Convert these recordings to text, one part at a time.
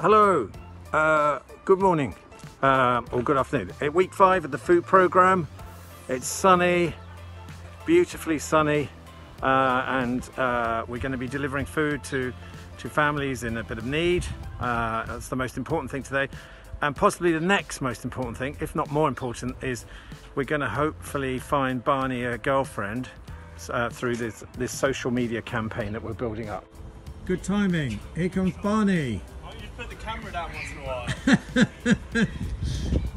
Hello, uh, good morning, um, or good afternoon. Uh, Week five of the food program. It's sunny, beautifully sunny, uh, and uh, we're going to be delivering food to to families in a bit of need. Uh, that's the most important thing today, and possibly the next most important thing, if not more important, is we're going to hopefully find Barney a girlfriend uh, through this this social media campaign that we're building up. Good timing. Here comes Barney. Why don't you put the camera down once in a while?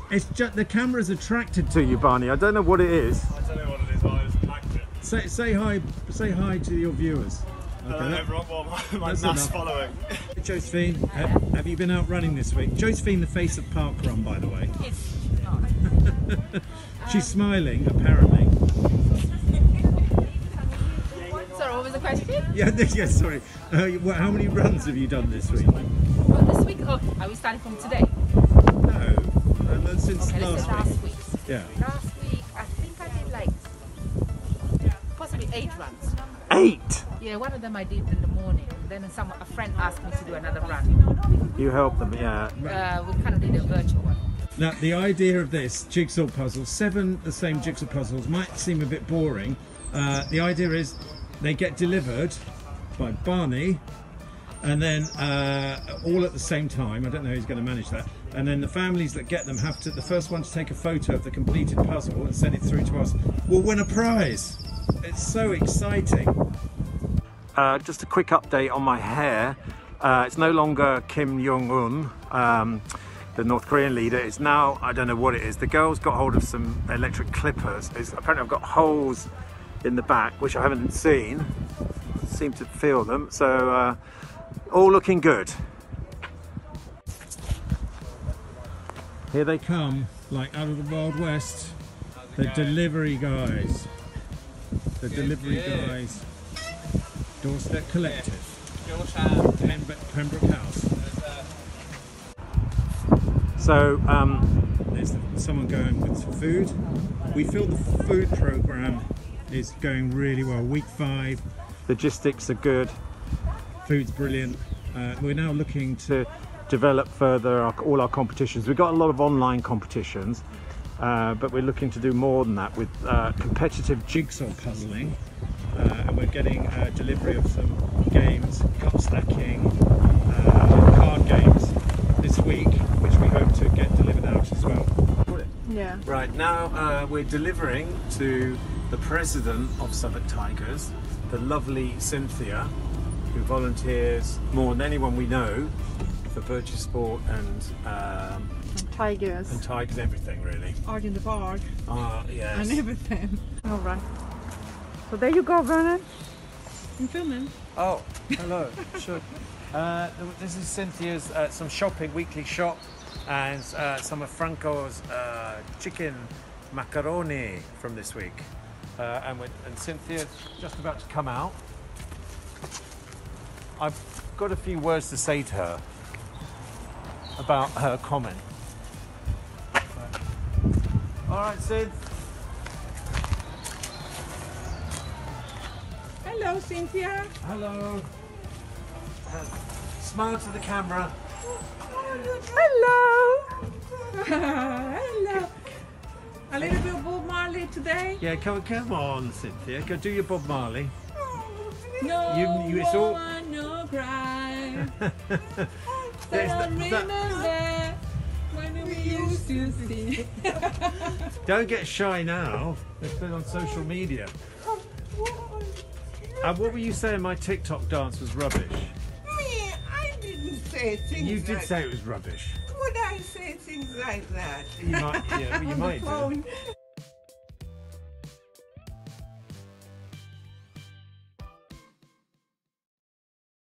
It's just the camera's attracted to you, Barney. I don't know what it is. I don't know what it is, but I just packed. Say, say hi. Say hi to your viewers. Hello everyone, well, my, my mass enough. following. Josephine, have, have you been out running this week? Josephine, the face of Park Run, by the way. It's not. She's smiling, apparently. Sorry, what was the question? Yeah, yes. sorry. Uh, wha- how many runs have you done this week? Oh, this week, oh, are we starting from today? No, uh, no, since Okay, last last week. week. Yeah. Last week, I think I did like possibly eight runs. Eight. Yeah, one of them I did in the morning. Then some a friend asked me to do another run. You helped them, yeah. Uh, we kind of did a virtual one. Now, the idea of this jigsaw puzzle, seven the same jigsaw puzzles, might seem a bit boring. Uh, the idea is they get delivered by Barney and then uh, all at the same time. I don't know who's going to manage that. And then the families that get them have to, the first one to take a photo of the completed puzzle and send it through to us will win a prize. It's so exciting. Uh, just a quick update on my hair. Uh, it's no longer Kim Jong Un, um, the North Korean leader. It's now I don't know what it is. The girls got hold of some electric clippers. It's, apparently, I've got holes in the back which I haven't seen. Seem to feel them. So uh, all looking good. Here they come, like out of the Wild West. The delivery guys. The delivery guys. Doorstep Collective. Pembroke, Pembroke House. So um, there's someone going with some food. We feel the food program is going really well. Week five, logistics are good, food's brilliant. Uh, we're now looking to develop further our, all our competitions. We've got a lot of online competitions, uh, but we're looking to do more than that with uh, competitive jigsaw puzzling. Uh, and we're getting uh, delivery of some games, cup stacking, uh, card games this week, which we hope to get delivered out as well. Yeah. Right now, uh, we're delivering to the president of Southwark Tigers, the lovely Cynthia, who volunteers more than anyone we know for Burgess Sport and um, Tigers. and Tigers, everything really. Art in the park Ah, yes. and everything. All right. So there you go, Vernon. I'm filming. Oh, hello. sure. Uh, this is Cynthia's uh, some shopping, weekly shop, and uh, some of Franco's uh, chicken macaroni from this week. Uh, and, with, and Cynthia's just about to come out. I've got a few words to say to her about her comment. All right, Sid. Hello, Cynthia. Hello. Uh, smile to the camera. Hello. Hello. A little bit of Bob Marley today. Yeah, come, come on, Cynthia. Go do your Bob Marley. No You- you- it's all- woman, no cry. There's I the- remember when we used to sing. Don't get shy now. It's been on social media. And what were you saying? My TikTok dance was rubbish. Me, I didn't say things You did like say it was rubbish. Would I say things like that? You might, yeah, you might the do. phone.